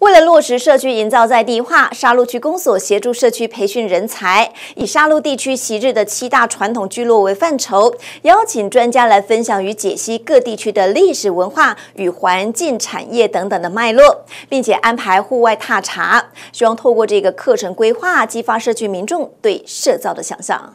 为了落实社区营造在地化，沙鹿区公所协助社区培训人才，以沙鹿地区昔日的七大传统聚落为范畴，邀请专家来分享与解析各地区的历史文化与环境产业等等的脉络，并且安排户外踏查，希望透过这个课程规划，激发社区民众对社造的想象。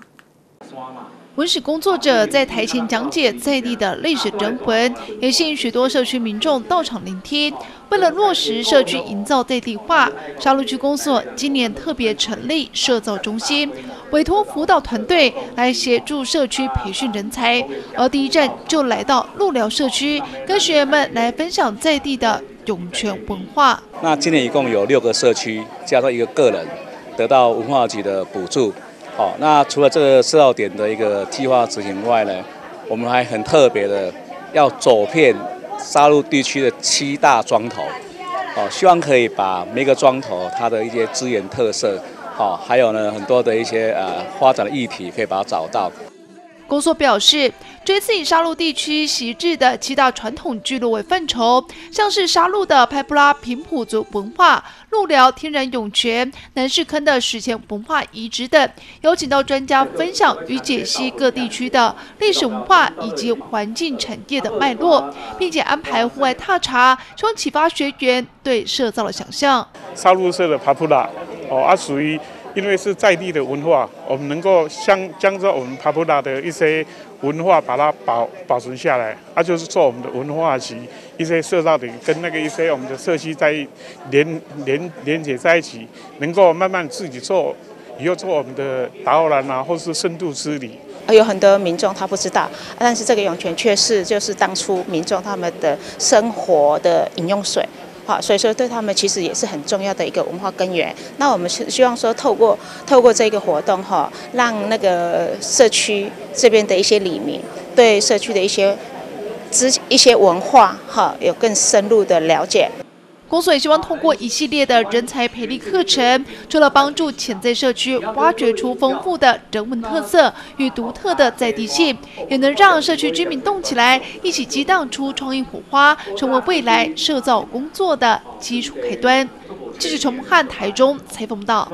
文史工作者在台前讲解在地的历史人文，也吸引许多社区民众到场聆听。为了落实社区营造在地化，沙鹿区公所今年特别成立社造中心，委托辅导团队来协助社区培训人才。而第一站就来到鹿寮社区，跟学员们来分享在地的涌泉文化。那今年一共有六个社区，加上一个个人，得到文化局的补助。好，那除了这个四号点的一个计划执行外呢，我们还很特别的要走遍沙鹿地区的七大庄头，哦，希望可以把每个庄头它的一些资源特色，好，还有呢很多的一些呃发展的议题，可以把它找到。公所表示，这次以沙鹿地区习制的七大传统聚落为范畴，像是沙鹿的派布拉平埔族文化、鹿寮天然涌泉、南势坑的史前文化遗址等，邀请到专家分享与解析各地区的历史文化以及环境产业的脉络，并且安排户外踏查，希望启发学员对社造的想象。沙鹿社的帕布拉，哦，啊属于。因为是在地的文化，我们能够将将着我们帕布拉的一些文化，把它保保存下来，啊，就是做我们的文化及一些社造点，跟那个一些我们的社区在连连连接在一起，能够慢慢自己做，以后做我们的导览啊，或是深度之旅。有很多民众他不知道，但是这个涌泉却是就是当初民众他们的生活的饮用水。好，所以说对他们其实也是很重要的一个文化根源。那我们是希望说，透过透过这个活动哈，让那个社区这边的一些里民对社区的一些知一些文化哈，有更深入的了解。公所也希望通过一系列的人才培力课程，除了帮助潜在社区挖掘出丰富的人文特色与独特的在地性，也能让社区居民动起来，一起激荡出创意火花，成为未来社造工作的基础开端。记者陈汉台中采访到。